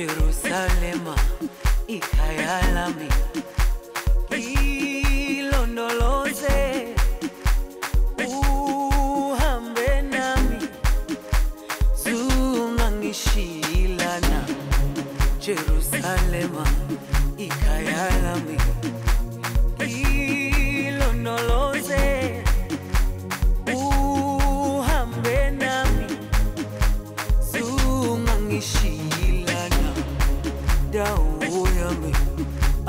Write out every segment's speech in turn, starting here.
Jerusalema, ikhaya lami ilondoloze uhambe nami zungangishilana Jerusalema.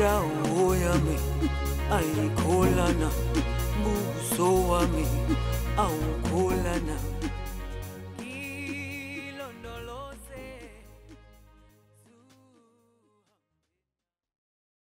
dawo yami ayikholana buso wami awukholana